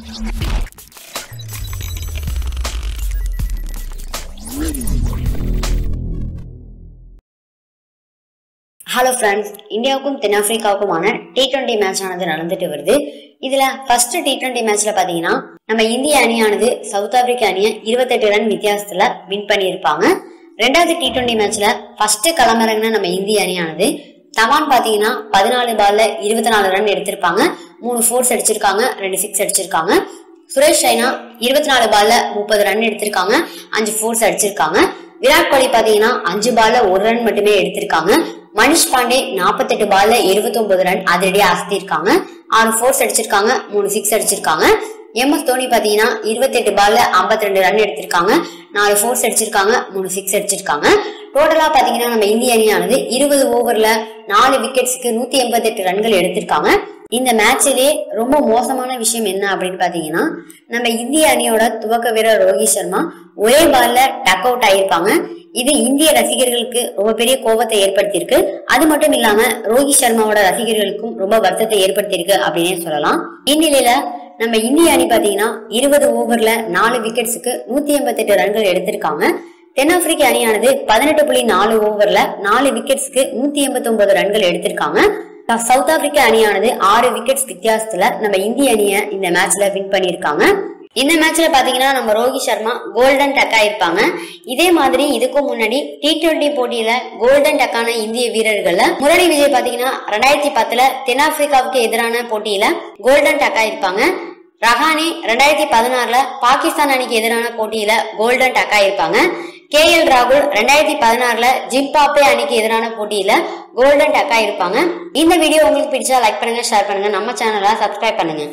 Hello friends இந்தியாவுக்கும் தென்னாப்பிரிக்காவுக்குமான T twenty match ஆனது நடந்துட்டு வருது. இதுல ஃபர்ஸ்ட் டி டுவெண்டி மேட்ச்ல பாத்தீங்கன்னா நம்ம இந்திய அணியானது சவுத் ஆப்பிரிக்கா அணியை இருபத்தெட்டு ரன் வித்தியாசத்துல வின் பண்ணியிருப்பாங்க. ரெண்டாவது டி டுவெண்டி மேட்ச்ல ஃபர்ஸ்ட் களமிறங்கின நம்ம இந்திய அணியானது தவான் பாத்தீங்கன்னா பதினாலு பால்ல இருபத்தி நாலு ரன் எடுத்திருப்பாங்க. மூணு ஃபோர்ஸ் அடிச்சிருக்காங்க ரெண்டு சிக்ஸ் அடிச்சிருக்காங்க. சுரேஷ் ரெய்னா இருபத்தி நாலு பால்ல முப்பது ரன் எடுத்திருக்காங்க அஞ்சு ஃபோர்ஸ் அடிச்சிருக்காங்க. விராட் கோலி பாத்தீங்கன்னா அஞ்சு பால்ல ஒரு ரன் மட்டுமே எடுத்திருக்காங்க. மனிஷ் பாண்டே 48 பால்ல 79 ரன் அதிரடியா அசத்திருக்காங்க. ஆறு ஃபோர்ஸ் அடிச்சிருக்காங்க மூணு சிக்ஸ் அடிச்சிருக்காங்க. எம் எஸ் தோனி பாத்தீங்கன்னா 28 பால்ல 52 ரன் எடுத்திருக்காங்க. நாலு ஃபோர்ஸ் அடிச்சிருக்காங்க மூணு சிக்ஸ் அடிச்சிருக்காங்க. டோட்டலா பாத்தீங்கன்னா நம்ம இந்திய அணியானது இருபது ஓவர்ல நாலு விக்கெட்ஸ்க்கு நூத்தி எண்பத்தெட்டு ரன்கள் எடுத்திருக்காங்க. இந்த மேட்சிலே ரொம்ப மோசமான விஷயம் என்ன அப்படின்னு பாத்தீங்கன்னா நம்ம இந்திய அணியோட துவக்க வீரர் ரோஹித் சர்மா ஒரே பால்ல டக் அவுட் ஆயிருப்பாங்க. இது இந்திய ரசிகர்களுக்கு ரொம்ப பெரிய கோபத்தை ஏற்படுத்தியிருக்கு. அது மட்டும் இல்லாம ரோஹித் சர்மாவோட ரசிகர்களுக்கும் ரொம்ப வருத்தத்தை ஏற்படுத்தியிருக்கு அப்படின்னே சொல்லலாம். இந்நிலையில நம்ம இந்திய அணி பாத்தீங்கன்னா இருபது ஓவர்ல நாலு விக்கெட்ஸுக்கு நூத்தி எண்பத்தெட்டு ரன்கள் எடுத்திருக்காங்க. தென்னாப்பிரிக்க அணியானது பதினெட்டு புள்ளி நாலு ஓவர்ல நாலு விக்கெட்ஸ்க்கு நூத்தி எண்பத்தி ஒன்பது ரன்கள் எடுத்திருக்காங்க. சவுத் ஆப்பிரிக்க அணியானது ஆறு விக்கெட்ஸ் வித்தியாசத்துல நம்ம இந்திய அணியை இந்த மேட்ச்ல வின் பண்ணியிருக்காங்க. இந்த மேட்ச்ல பாத்தீங்கன்னா நம்ம ரோஹித் சர்மா கோல்டன் டக் ஆயிருப்பாங்க. இதே மாதிரி இதுக்கும் முன்னாடி டி டுவெண்டி போட்டியில கோல்டன் டக்கான இந்திய வீரர்கள்ல முரளி விஜய் பாத்தீங்கன்னா ரெண்டாயிரத்தி பத்துல தென்னாப்பிரிக்காவுக்கு எதிரான போட்டியில கோல்டன் டக் ஆயிருப்பாங்க. ரஹானி ரெண்டாயிரத்தி பதினாறுல பாகிஸ்தான் அணிக்கு எதிரான போட்டியில கோல்டன் டக் ஆயிருப்பாங்க. கே எல் ராகுல் ரெண்டாயிரத்தி பதினாறுல ஜிம்பாப்பே அணிக்கு எதிரான போட்டியில கோல்டன் டக்கா இருப்பாங்க. இந்த வீடியோ உங்களுக்கு பிடிச்சா லைக் பண்ணுங்க ஷேர் பண்ணுங்க. நம்ம சேனலை சப்ஸ்கிரைப் பண்ணுங்க.